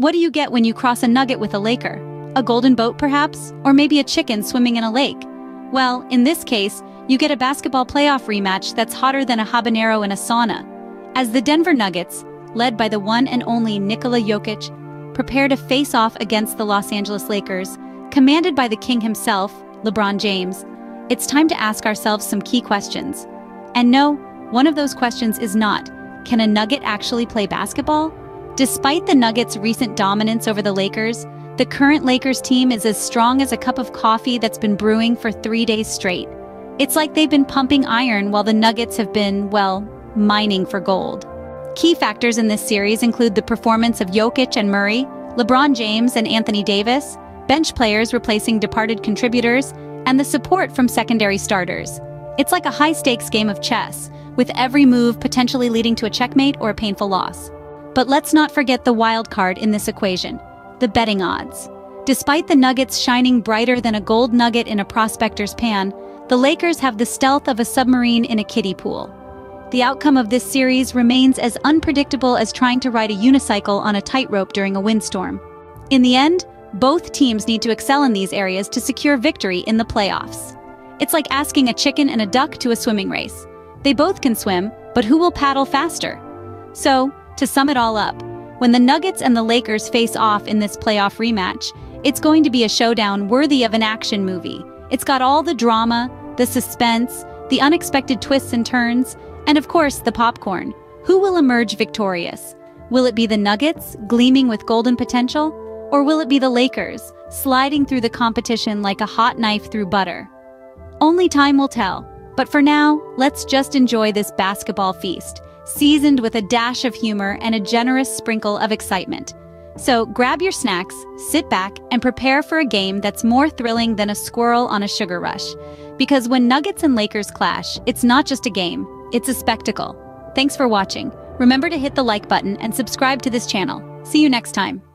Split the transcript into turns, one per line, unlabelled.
What do you get when you cross a nugget with a Laker? A golden boat, perhaps? Or maybe a chicken swimming in a lake? Well, in this case, you get a basketball playoff rematch that's hotter than a habanero in a sauna. As the Denver Nuggets, led by the one and only Nikola Jokic, prepare to face off against the Los Angeles Lakers, commanded by the king himself, LeBron James, it's time to ask ourselves some key questions. And no, one of those questions is not, can a Nugget actually play basketball? Despite the Nuggets' recent dominance over the Lakers, the current Lakers team is as strong as a cup of coffee that's been brewing for three days straight. It's like they've been pumping iron while the Nuggets have been, well, mining for gold. Key factors in this series include the performance of Jokic and Murray, LeBron James and Anthony Davis, bench players replacing departed contributors, and the support from secondary starters. It's like a high-stakes game of chess, with every move potentially leading to a checkmate or a painful loss. But let's not forget the wild card in this equation, the betting odds. Despite the Nuggets shining brighter than a gold nugget in a prospector's pan, the Lakers have the stealth of a submarine in a kiddie pool. The outcome of this series remains as unpredictable as trying to ride a unicycle on a tightrope during a windstorm. In the end, both teams need to excel in these areas to secure victory in the playoffs. It's like asking a chicken and a duck to a swimming race. They both can swim, but who will paddle faster? So, to sum it all up, when the Nuggets and the Lakers face off in this playoff rematch, it's going to be a showdown worthy of an action movie. It's got all the drama, the suspense, the unexpected twists and turns, and of course, the popcorn. Who will emerge victorious? Will it be the Nuggets, gleaming with golden potential? Or will it be the Lakers, sliding through the competition like a hot knife through butter? Only time will tell. But for now, let's just enjoy this basketball feast, seasoned with a dash of humor and a generous sprinkle of excitement. So grab your snacks, sit back, and prepare for a game that's more thrilling than a squirrel on a sugar rush. Because when Nuggets and Lakers clash, it's not just a game, it's a spectacle. Thanks for watching. Remember to hit the like button and subscribe to this channel. See you next time.